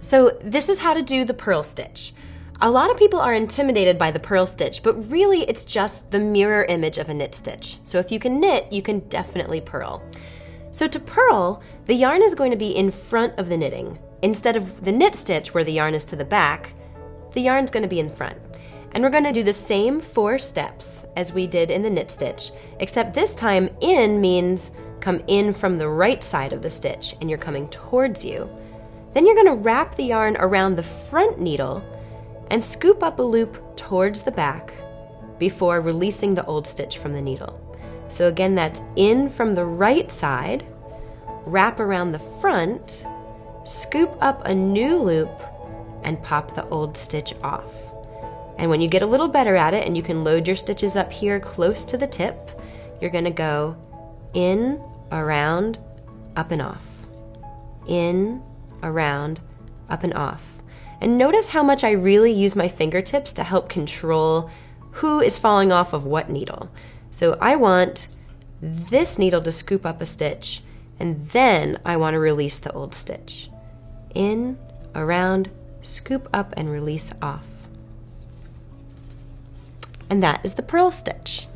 So this is how to do the purl stitch. A lot of people are intimidated by the purl stitch, but really it's just the mirror image of a knit stitch. So if you can knit, you can definitely purl. So to purl, the yarn is going to be in front of the knitting. Instead of the knit stitch where the yarn is to the back, the yarn's going to be in front. And we're going to do the same four steps as we did in the knit stitch, except this time in means come in from the right side of the stitch and you're coming towards you. Then you're going to wrap the yarn around the front needle and scoop up a loop towards the back before releasing the old stitch from the needle. So again, that's in from the right side, wrap around the front, scoop up a new loop, and pop the old stitch off. And when you get a little better at it and you can load your stitches up here close to the tip, you're gonna go in, around, up and off. In, around, up and off. And notice how much I really use my fingertips to help control who is falling off of what needle. So I want this needle to scoop up a stitch, and then I want to release the old stitch. In, around, scoop up and release off. And that is the purl stitch.